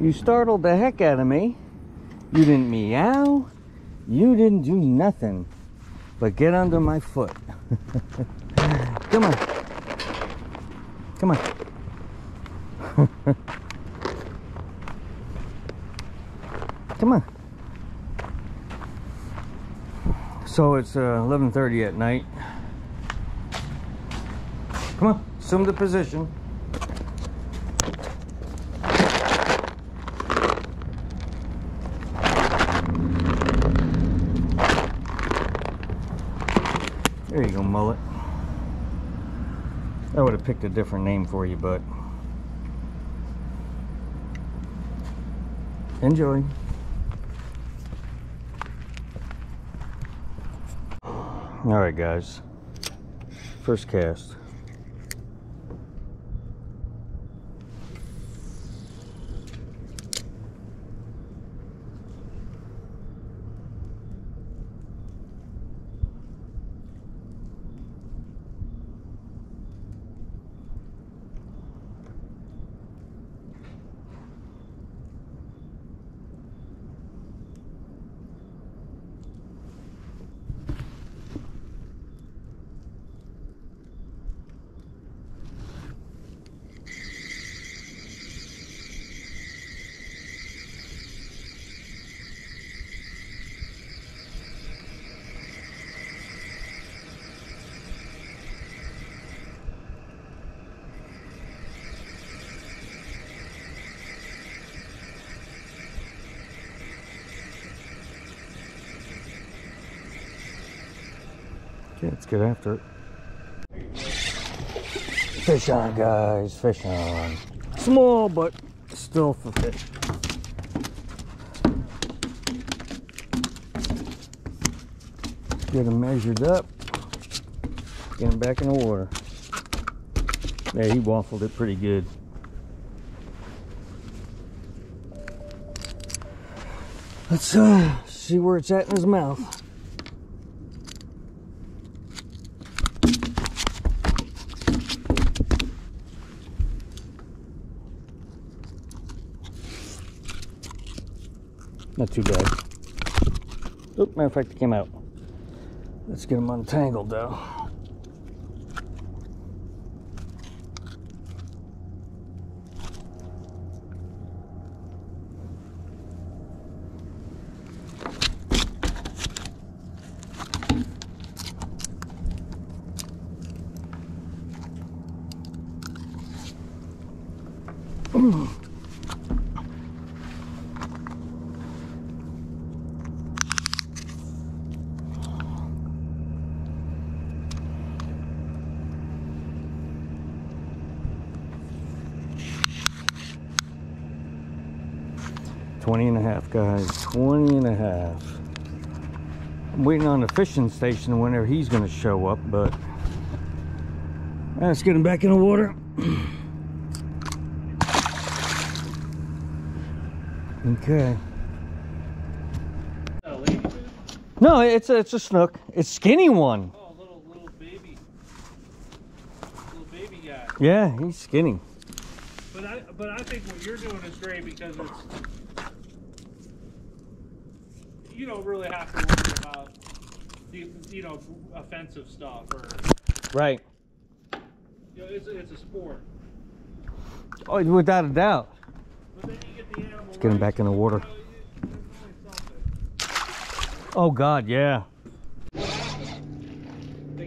You startled the heck out of me. You didn't meow. You didn't do nothing but get under my foot. Come on. Come on. Come on. So it's uh, 11.30 at night. Come on, assume the position. There you go, mullet. I would have picked a different name for you, but enjoy. All right, guys. First cast. Okay, let's get after it. Fish on, guys. Fish on. Small, but still for fish. Get him measured up. Get him back in the water. Yeah, he waffled it pretty good. Let's uh, see where it's at in his mouth. Not too bad. Oh, matter of fact, it came out. Let's get him untangled though. Twenty and a half, guys. Twenty and a half. I'm waiting on the fishing station whenever he's gonna show up, but let's get him back in the water. okay. Not a ladybird. No, it's a, it's a snook. It's skinny one. Oh, little little baby, little baby guy. Yeah, he's skinny. But I but I think what you're doing is great because it's you don't really have to worry about the you know offensive stuff or Right. you know it's a, it's a sport. Oh, without a doubt. But then you get. Let's get him back in the water. You know, there's always something. Oh God, yeah. They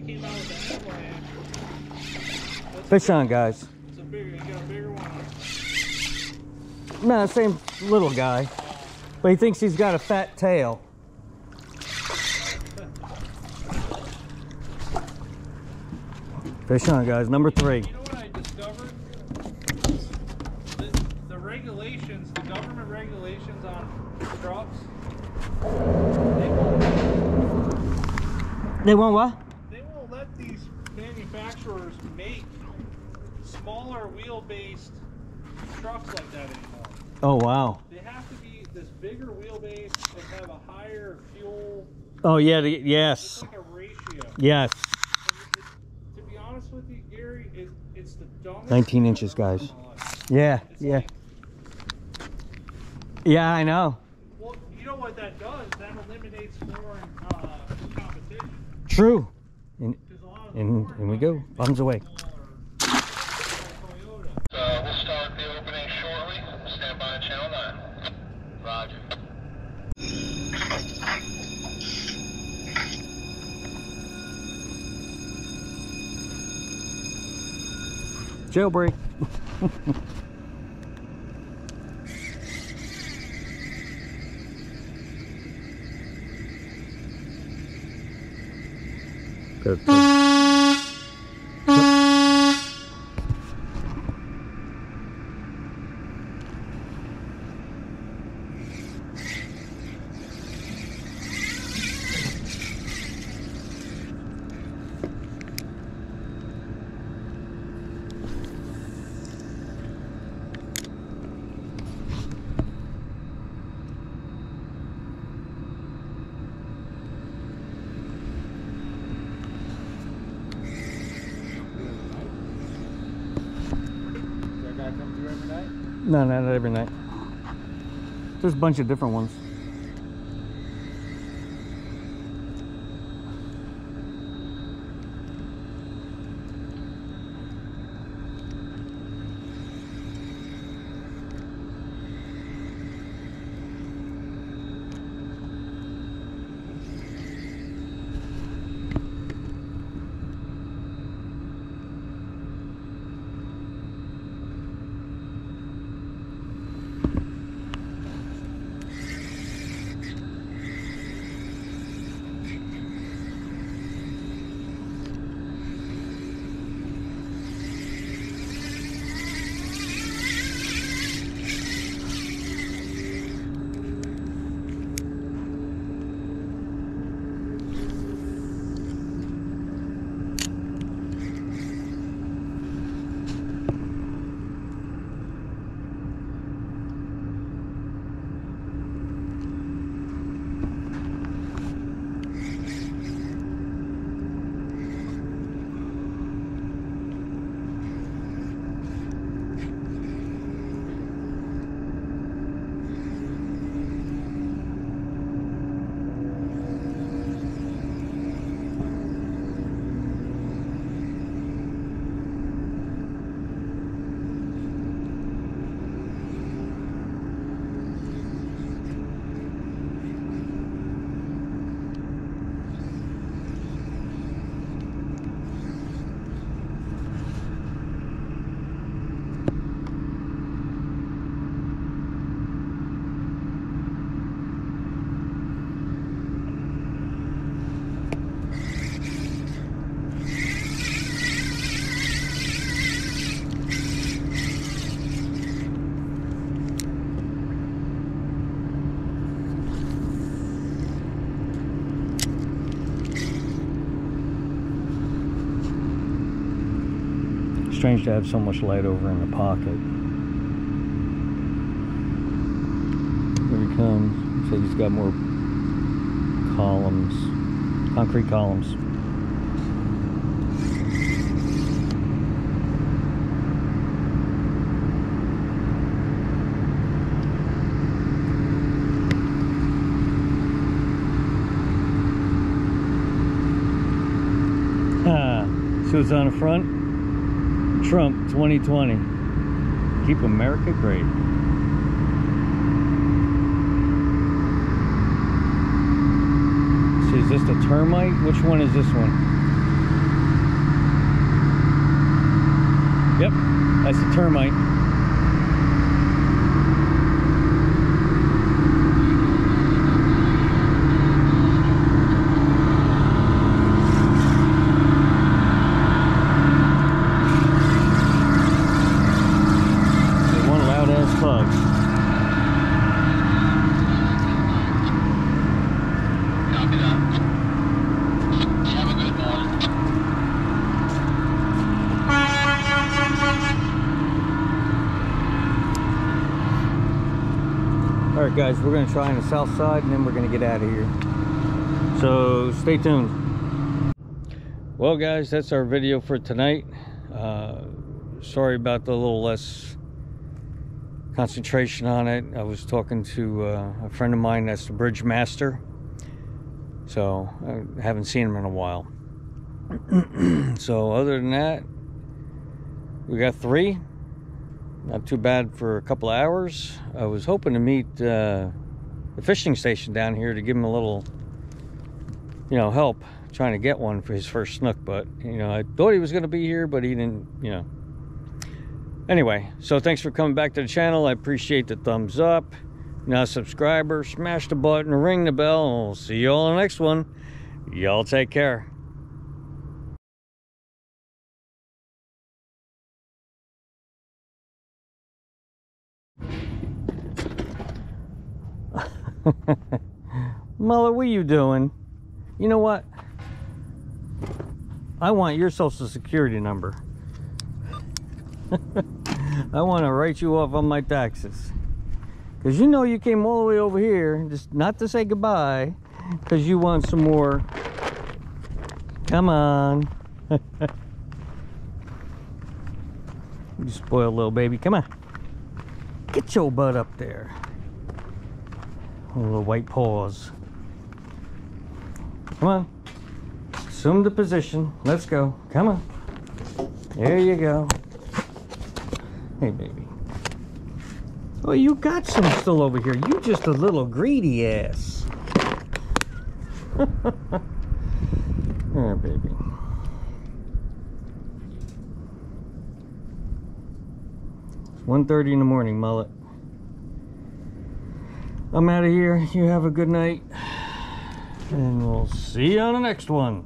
came out with an avalanche. Fish big- on, guys. It's a bigger. You got a bigger one. No, same little guy, but he thinks he's got a fat tail. Fish on, guys. Number three. You know what I discovered? The, the regulations, the government regulations on trucks, they won't, They want what? they won't let these manufacturers make smaller wheel-based trucks like that anymore. Oh wow. They have to this bigger wheelbase and have a higher fuel. Oh yeah. The, yes. like a ratio. Yes. It- to be honest with you, Gary, it, it's the dumbest. 19 inches, guys. seen in my life. Yeah. It's Yeah. like, Yeah, I know. Well, you know what that does? That eliminates foreign uh, competition. True. And, 'Cause a lot of the and, and we go. Bombs away. are Toyota. Uh, we'll start the opening shortly. Stand by on channel 9. Roger. Jailbreak. Good. Night? No, not every night. There's a bunch of different ones. Strange to have so much light over in the pocket. Here he comes. So he's got more columns, concrete columns. See what's on the front? Trump 2020. Keep America great. See, is this the termite? Which one is this one? Yep, that's the termite. They one loud ass pug. Copy that. Have a good morning. All right, guys, we're gonna try on the south side and then we're gonna get out of here. So stay tuned. Well, guys, that's our video for tonight. Uh, sorry about the little less concentration on it. I was talking to uh, a friend of mine that's the bridge master. So I haven't seen him in a while. so other than that, we got three. Not too bad for a couple hours. I was hoping to meet uh, the fishing station down here to give him a little, you know, help trying to get one for his first snook. But you know, I thought he was going to be here, but he didn't. You know. Anyway, so thanks for coming back to the channel. I appreciate the thumbs up. Now, subscriber, smash the button, ring the bell, and we'll see you all in the next one. Y'all take care. Mullet, what are you doing? You know what? I want your social security number. I want to write you off on my taxes. Because you know you came all the way over here just not to say goodbye because you want some more. Come on. you spoiled little baby. Come on. Get your butt up there. Little white paws. Come on. Assume the position. Let's go. Come on. There you go. Hey, baby. Oh, you got some still over here. You just a little greedy ass. there, baby. It's 1.30 in the morning, mullet. I'm out of here. You have a good night. And we'll see you on the next one.